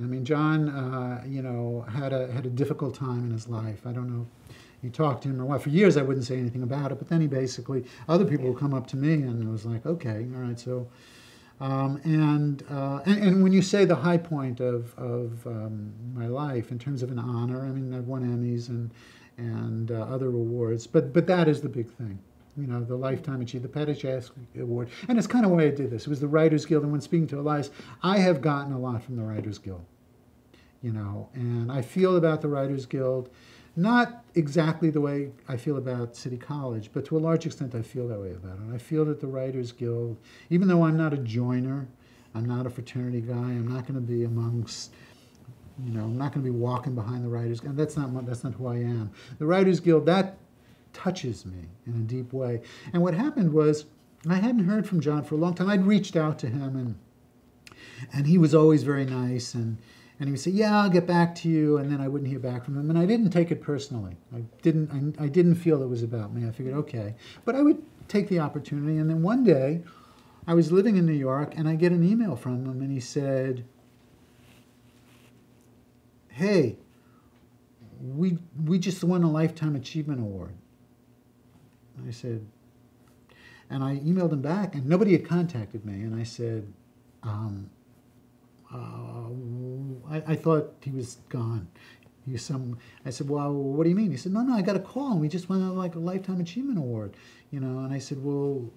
I mean, John, uh, you know, had a had a difficult time in his life. I don't know. If you talked to him or what? For years, I wouldn't say anything about it, but then he basically, other people would come up to me, and it was like, okay, all right, so. Um, and, uh, and, and when you say the high point of of um, my life in terms of an honor, I mean, I've won Emmys and and uh, other awards, but but that is the big thing you know, the Lifetime Achievement, the Paddy Chayefsky Award. And it's kind of why I did this. It was the Writers Guild. And when speaking to Elias, I have gotten a lot from the Writers Guild, you know, and I feel about the Writers Guild not exactly the way I feel about City College, but to a large extent I feel that way about it. I feel that the Writers Guild, even though I'm not a joiner, I'm not a fraternity guy, I'm not going to be amongst you know, I'm not going to be walking behind the Writers Guild. That's not that's not who I am. The Writers Guild that touches me in a deep way. And what happened was, I hadn't heard from John for a long time. I'd reached out to him, and and he was always very nice, and and he would say, "Yeah, I'll get back to you," and then I wouldn't hear back from him, and I didn't take it personally. I didn't. I, I didn't feel it was about me. I figured, okay, but I would take the opportunity. And then one day, I was living in New York, and I get an email from him, and he said, "Hey." We, we just won a Lifetime Achievement Award. I said, and I emailed him back, and nobody had contacted me. And I said, um, uh, I, I, thought he was gone. He was some. I said, well, what do you mean? He said, no, no, I got a call, and we just won like a lifetime achievement award, you know. And I said, well,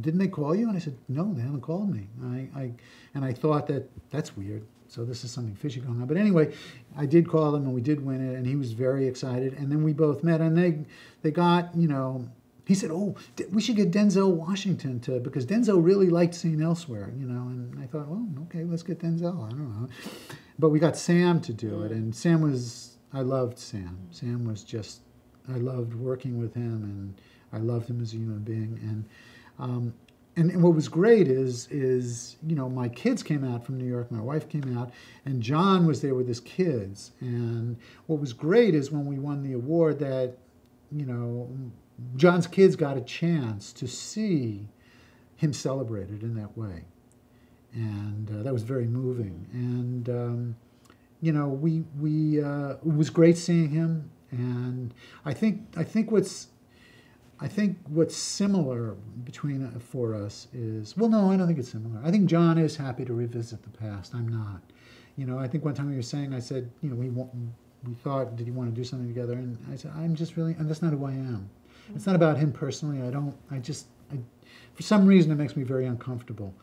didn't they call you? And I said, no, they haven't called me. I, I and I thought that that's weird. So this is something fishy going on. But anyway, I did call him, and we did win it, and he was very excited. And then we both met, and they they got you know he said, "Oh, we should get Denzel Washington to because Denzel really liked St. Elsewhere, you know." And I thought, "Well, okay, let's get Denzel." I don't know, but we got Sam to do it, and Sam was I loved Sam. Sam was just I loved working with him, and I loved him as a human being, and. Um, and, and, what was great is is you know my kids came out from New York, my wife came out, and John was there with his kids. And what was great is when we won the award that you know John's kids got a chance to see him celebrated in that way. And uh, that was very moving. And, um, you know, we, we, uh, it was great seeing him. And I think, I think what's, I think what's similar between uh, for us is well, no, I don't think it's similar. I think John is happy to revisit the past. I'm not. You know, I think one time we were saying, I said, you know, we we thought, did he want to do something together? And I said, I'm just really, and that's not who I am. It's not about him personally. I don't. I just. I, for some reason, it makes me very uncomfortable,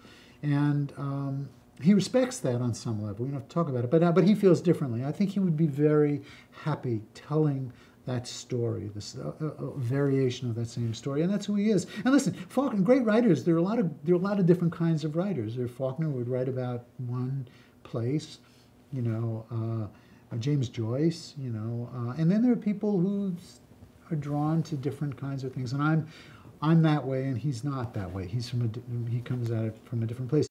and um, he respects that on some level. We don't have to talk about it, but uh, but he feels differently. I think he would be very happy telling that story, this uh, uh, uh, variation of that same story, and that's who he is. And listen, Faulkner, great writers. There are a lot of there are a lot of different kinds of writers. There, Faulkner would write about one place, you know. Uh, James Joyce, you know, uh, and then there are people who are drawn to different kinds of things. And I'm, I'm that way, and he's not that way. He's from a, he comes at it from a different place.